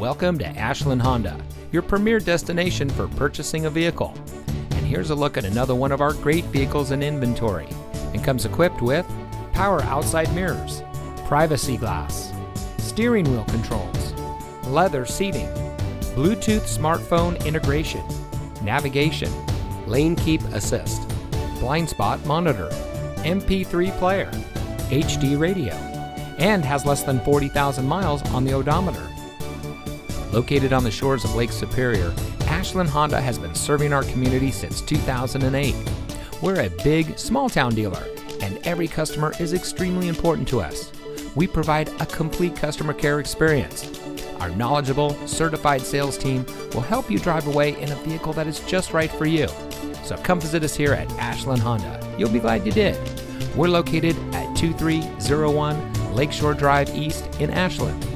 Welcome to Ashland Honda, your premier destination for purchasing a vehicle. And here's a look at another one of our great vehicles in inventory and comes equipped with power outside mirrors, privacy glass, steering wheel controls, leather seating, Bluetooth smartphone integration, navigation, lane keep assist, blind spot monitor, MP3 player, HD radio, and has less than 40,000 miles on the odometer. Located on the shores of Lake Superior, Ashland Honda has been serving our community since 2008. We're a big, small town dealer, and every customer is extremely important to us. We provide a complete customer care experience. Our knowledgeable, certified sales team will help you drive away in a vehicle that is just right for you. So come visit us here at Ashland Honda. You'll be glad you did. We're located at 2301 Lakeshore Drive East in Ashland.